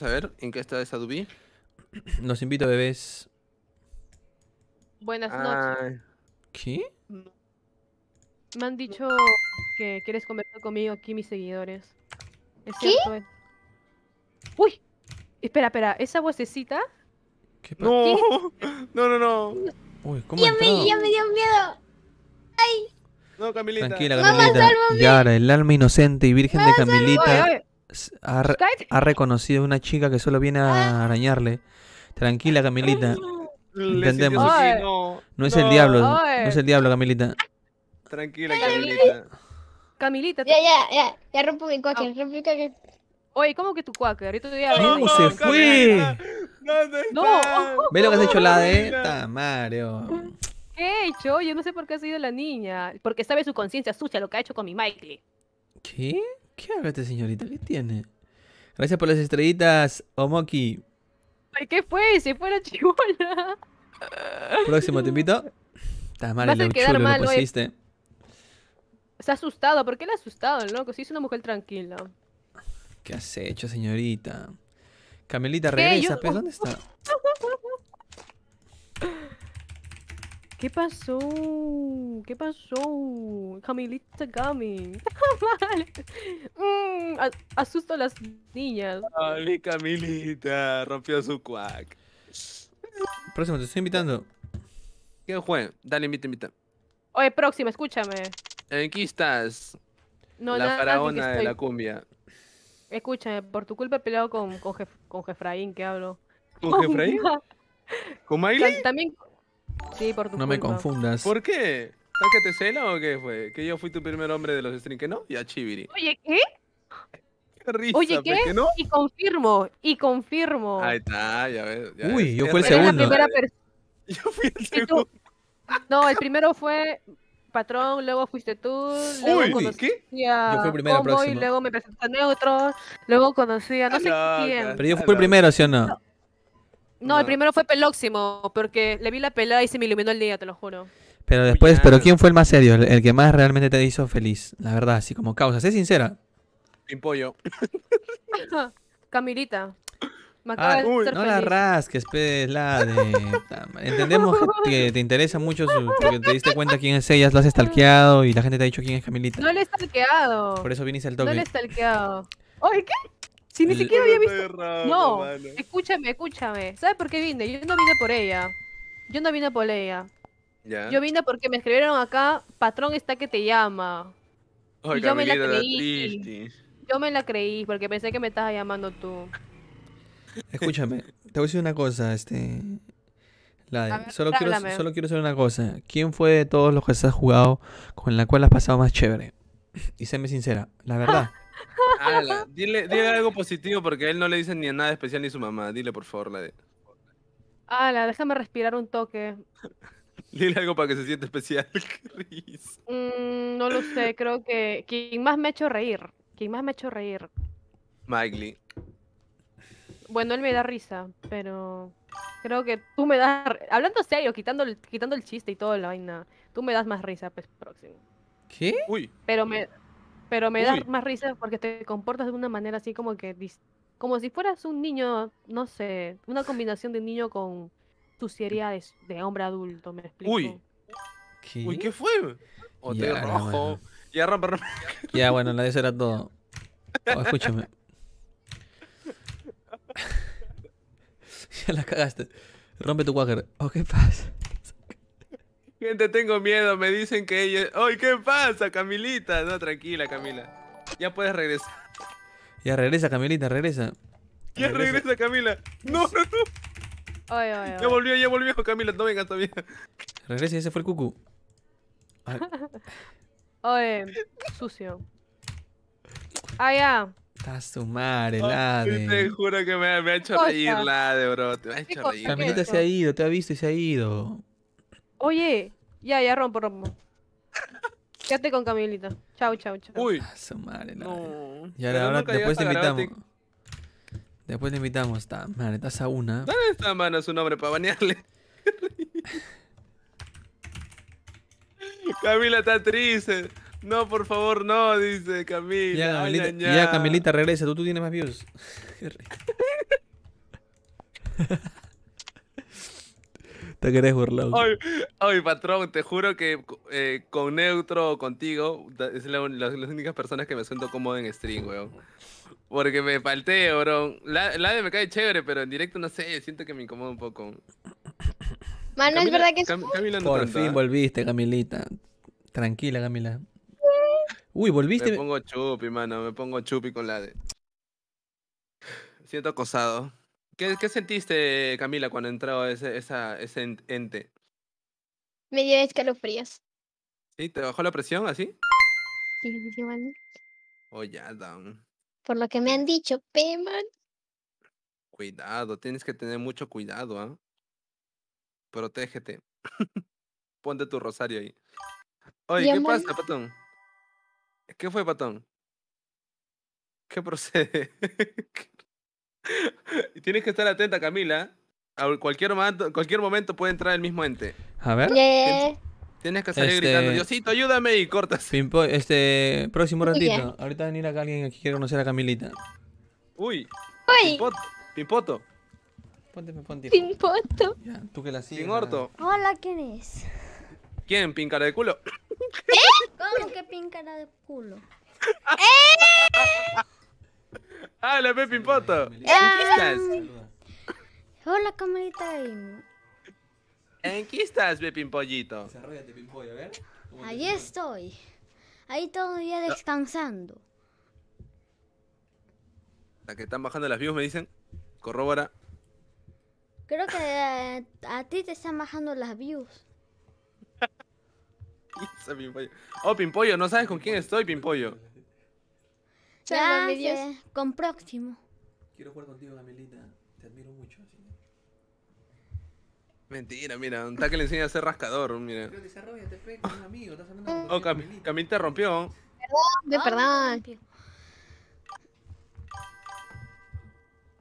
A ver, ¿en qué está esa Dubi? Los invito, bebés. Buenas noches. Ay, ¿Qué? Me han dicho que quieres conversar conmigo aquí mis seguidores. ¿Es ¿Qué? cierto? eh? Uy, espera, espera, esa vocecita. ¿Qué no, no, no, no. Uy, ¿cómo Ya me, ya me dio miedo. No, Camilita. Tranquila, Mamá, Camilita. sálvame. Y ahora, el alma inocente y virgen de Camilita oye, ha, ha reconocido a una chica que solo viene a arañarle. Tranquila, Camilita. Le Entendemos. no. No es el diablo, no Ay. es el diablo, Camilita. Tranquila, Camilita. Camilita, Ya, ya, ya. Ya rompo mi coche, rompo mi coche. oye, ¿cómo que tu cuáquer? Ahorita te ¿Cómo ver. se fue? ¿Dónde No. ¿Ves lo que has hecho la de? Camila. Ta Mario. ¿Qué he hecho? Yo no sé por qué ha sido la niña. Porque sabe su conciencia sucia lo que ha hecho con mi Mikey. ¿Qué? ¿Qué haga esta señorita? ¿Qué tiene? Gracias por las estrellitas, Omoki. Ay, ¿Qué fue? Se fue la chibola. Próximo, te invito. Me madre, hace lo quedar mal, oye. pusiste. Se ha asustado. ¿Por qué le ha asustado, el loco? Si es una mujer tranquila. ¿Qué has hecho, señorita? Camelita, ¿Qué? regresa, Yo- pues, ¿dónde está? ¿Qué pasó? ¿Qué pasó? Camilita Gami. Vale. Mm, asusto a las niñas. Ay, Camilita, rompió su cuac. Próximo, te estoy invitando. ¿Qué fue? Dale, invita, invita. Oye, próxima, escúchame. ¿En qué estás? No, la faraona de la cumbia. Escúchame, por tu culpa he peleado con, con, Jef- con Jefraín, que hablo. ¿Con Jefraín? ¿Con Miley? Ta- También. Sí, por tu No me confundas. ¿Por qué? ¿Está que te cela o qué fue? ¿Que yo fui tu primer hombre de los streams? ¿Que no? Ya, chiviri. Oye, ¿qué? Qué risa, Oye, ¿qué? ¿que no? Y confirmo, y confirmo. Ahí está, ya ves. ya Uy, ves. yo fui el la segundo. Yo fui el Y segundo. No, el primero fue Patrón, luego fuiste tú, luego Uy, ¿qué? a Yo fui el primero, Combo y próximo. luego me presenté a Neutro, luego conocí a no sé Loca. quién. Pero yo fui el primero, ¿sí o no? No, el No. primero fue Pelóximo, porque le vi la pelada y se me iluminó el día, te lo juro. Pero después, pero. ¿quién fue el más serio? El, el que más realmente te hizo feliz. La verdad, así como causa. Sé sincera. Pimpollo. Camilita. Me Ah, uy, no la feliz. rasques, pues, la de... Entendemos que te, te interesa mucho su- porque te diste cuenta quién es ella, lo has stalkeado y la gente te ha dicho quién es Camilita. No le he stalkeado. Por eso viniste al No le he toque. stalkeado. Oye, ¿qué? Si ni El- siquiera había visto. No, mano. escúchame, escúchame. ¿Sabes por qué vine? Yo no vine por ella. Yo no vine por ella. Ya. Yo vine porque me escribieron acá, patrón está que te llama. Ay, y yo me la creí. Yo me la creí porque pensé que me estabas llamando tú. Escúchame, te voy a decir una cosa, este... La de- solo, quiero, solo quiero saber una cosa. ¿Quién fue de todos los que has jugado con la cual has pasado más chévere? Y séme sincera, la verdad. Ala, dile, dile algo positivo porque a él no le dicen ni a nada especial ni su mamá. Dile por favor, la de. Ala, déjame respirar un toque. Dile algo para que se sienta especial. Mm, no lo sé, creo que quien más me ha hecho reír. Quien más me ha hecho reír. Miley. Bueno, él me da risa, pero creo que tú me das. Hablando serio, quitando el, quitando el chiste y toda la vaina, tú me das más risa, pues próximo. ¿Qué? Uy, Pero me, pero me Uy. das más risa porque te comportas de una manera así como que. dis- Como si fueras un niño, no sé, una combinación de niño con suciería de, de hombre adulto, me explico. Uy. ¿Qué? uy, ¿qué fue? O te Ya, rojo. Ya rompe, rompe. Ya, bueno, la de eso era todo. Oh, escúchame. ya la cagaste. Rompe tu quaker. Oh, ¿qué pasa? Gente, tengo miedo. Me dicen que ella. ¡Ay, qué pasa, Camilita! No, tranquila, Camila. Ya puedes regresar. Ya regresa, Camilita, regresa. Ya regresa, Camila. No, no, no. Ya volvió, ya volvió, Camila. No vengas todavía. Regresa y ese fue el cucu. Ay, Oye, sucio. Ah, ya. está su madre, Ay, Te Lade. juro que me, me ha hecho Cosa. reír, Lade, bro. Te me ha ¿Qué hecho cosa? reír. Camilita se ha ido, te ha visto y se ha ido. Oye, ya, ya rompo, rompo. Quédate con Camilita. Chau, chau, chau. Uy. Ah, su madre, Lade. No. Y ahora, después te a invitamos. Después te invitamos. Madre, estás a una. ¿Dónde está, mano, su nombre para banearle? Camila está triste. No, por favor, no, dice Camila. Ya, Ay, Camilita, ña. ya, Camilita, regresa. Tú, tú tienes más views. Te querés burlar. Ay, ay, patrón, te juro que eh, con Neutro o contigo es la un- las, únicas personas que me siento cómodo en stream, weón. Porque me falté, bro. La, la de me cae chévere, pero en directo no sé, siento que me incomoda un poco. Mano, es verdad que es... Cam- Camila no Por tanto, fin ¿ah? volviste, Camilita. Tranquila, Camila. Uy, volviste. Me pongo chupi, mano, me pongo chupi con la de. Siento acosado. ¿Qué, qué sentiste, Camila, cuando entró ese, esa, ese en- ente? Me dio escalofríos. ¿Sí? ¿Te bajó la presión así? Sí, sí, sí, mano. Oh, ya, down. Por lo que me han dicho, pe, man. Cuidado, tienes que tener mucho cuidado, ¿ah? Protégete. Ponte tu rosario ahí. Oye, ¿qué pasa, patón? ¿Qué fue, patón? ¿Qué procede? tienes que estar atenta, Camila. A cualquier momento, cualquier momento puede entrar el mismo ente. A ver. Yeah. Tienes que salir Este- gritando, Diosito, ayúdame y cortas. Pimpo, este, próximo ratito. Ahorita va a venir acá alguien que quiere conocer a Camilita. Uy, Uy, Pimpoto. Pimpoto, Ponte, ponte. pimpoto. Ya, tú que la sigues. sin ah. orto. Hola, ¿quién es? ¿Quién? ¿Pincara de culo? ¿Cómo que píncara de culo? ¡Ah, la! ¿En qué Ah. estás? Hola, camarita. ¿En qué estás, ve Pimpollito? Desarrollate, Pimpollo, a ver. Ahí estoy. Ahí todavía descansando. La que están bajando las views me dicen. Corrobora. Creo que eh, a ti te están bajando las views. Pimpollo. Oh, Pimpollo, ¿no sabes con quién estoy, Pimpollo? Ya Sálvame, Dios. con próximo. Quiero jugar contigo, Camilita. Te admiro mucho. Mentira, mira, un taque le enseña a ser rascador, mira. Pero desarrollate, pe, con un amigo. Estás hablando Oh, Cam Camil te rompió. De Ah, perdón.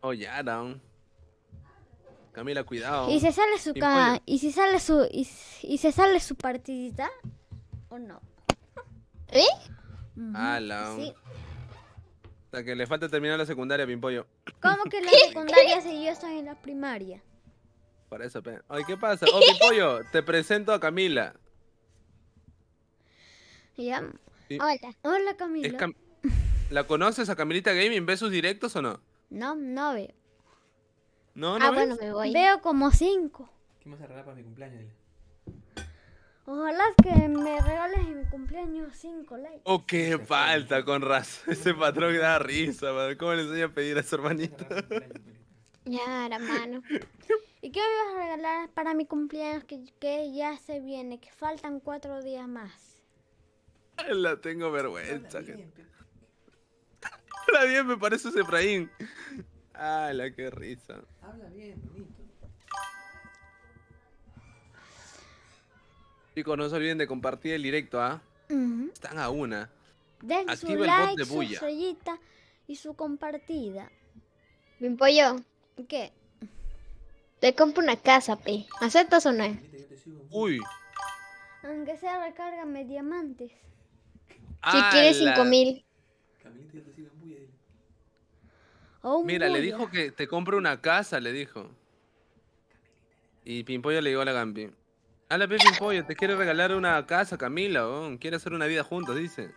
Oh, ya, down. Camila, cuidado. ¿Y se sale su ca y si sale su y, y se sale su partidita o no? ¿Eh? Ujú, Ala. Sí. Sea, que le falta terminar la secundaria, Pimpollo. ¿Cómo que la secundaria si yo estoy en la primaria? Para eso, pe. Ay, ¿qué pasa? Oh, Pimpollo, te presento a Camila. Ya. Hola. Hola Es Camila. Cam- ¿La conoces a Camilita Gaming? ¿Ves sus directos o no? No, no veo. No, no. Ah, ves? bueno, me voy. Veo como cinco. ¿Qué vas a regalar para mi cumpleaños? Ojalá que me regales cumpleaños cinco likes. Oh, qué falta, con razón. Ese patrón da risa, man. ¿Cómo le enseña a pedir a su hermanito? Ya, hermano. ¿Y qué me vas a regalar para mi cumpleaños que, que ya se viene? Que faltan cuatro días más. La tengo vergüenza. que- Habla bien, me parece ese Efraín. la qué risa. Habla bien, bonito. Chicos, no se olviden de compartir el directo, ¿ah? Están a una. Den su Activa el bot like, de su estrellita y su compartida. Pimpollo, ¿Qué? te compro una casa, pe. ¿Aceptas o no? Uy. Aunque sea recárgame diamantes. Si quieres ala. cinco mil. Camilita, yo te sigo en bulla. Dile. O un Mira, le dijo que te compre una casa, le dijo. Y Pimpollo le dijo a la Gampi. Ala, pe Pimpollo, te quiere regalar una casa, Camila, weón. Quiere hacer una vida juntos, dice.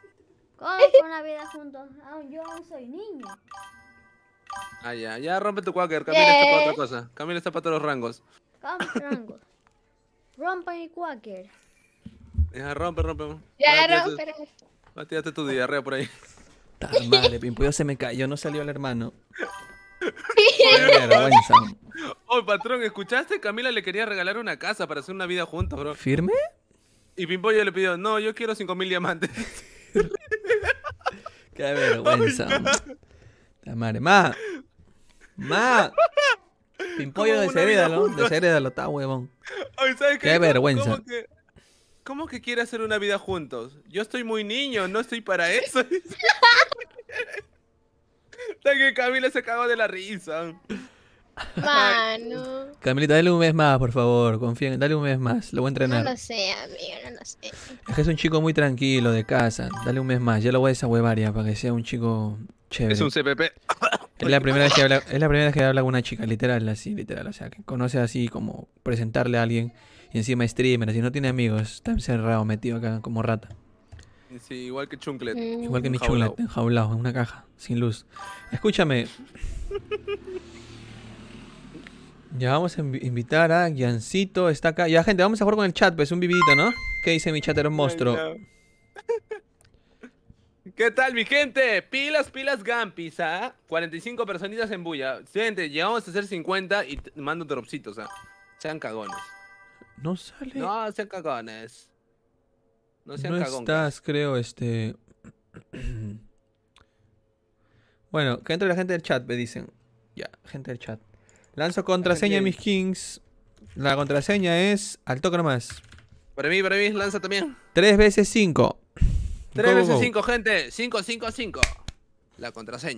¿Cómo una vida juntos? Aún- yo aún soy niño. Ah, ya, ya rompe tu quaker. Camila está para otra cosa. Camila está para todos los rangos. ¿Cómo rangos? Rompa mi quaker. Ya, rompe, rompe. Ya, Va, tírate- tírate tu diarrea por ahí. Ta madre, Pimpollo se me cayó, no salió el hermano. Qué vergüenza. Oh, patrón, ¿escuchaste? Camila le quería regalar una casa para hacer una vida juntos, bro. ¿Firme? Y Pimpollo le pidió, no, yo quiero 5000 diamantes. Qué vergüenza. La madre. Ma. Ma. Pimpollo, desherédalo. Desherédalo, está huevón. Ay, ¿sabes Qué vergüenza. ¿Cómo que, cómo que quiere hacer una vida juntos? Yo estoy muy niño, no estoy para eso. Que Camila se cagó de la risa. Mano. Camilita, dale un mes más, por favor. Confía en Dale un mes más. Lo voy a No entrenar. lo sé, amigo, no lo sé. Es que es un chico muy tranquilo, de casa. Dale un mes más. Ya lo voy a desahuevar ya para que sea un chico chévere. Es un CPP. Es la primera vez que habla, es la primera vez que habla con una chica, literal, así, literal. O sea, que conoce así como presentarle a alguien y encima es streamer, así no tiene amigos, está encerrado, metido acá como rata. Sí, igual que Chunklet. Mm. Igual que mi chulet, enjaulado, en una caja, sin luz. Escúchame. Ya vamos a invi- invitar a Giancito, está acá. Ya, gente, vamos a jugar con el chat, pues, un vividito, ¿no? ¿Qué dice mi chat? Era un monstruo. ¿Qué tal, mi gente? Pilas, pilas, Gampis, ¿ah? 45 personitas en bulla. Gente, llegamos a hacer 50 y mando dropsitos, ¿ah? Sean cagones. No sale. No, sean cagones. No sean No cagones. estás, creo, este. bueno, que entre la gente del chat, me dicen. Ya, gente del chat. Lanzo contraseña, mis kings. La contraseña es. Al toque nomás. Para mí, para mí, lanza también. 3 veces 5. 3 veces 5, gente. 5, 5, 5. La contraseña.